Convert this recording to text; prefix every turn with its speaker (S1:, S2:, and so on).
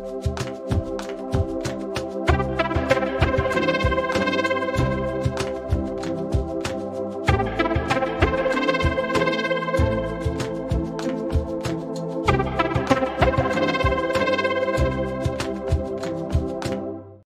S1: Bye.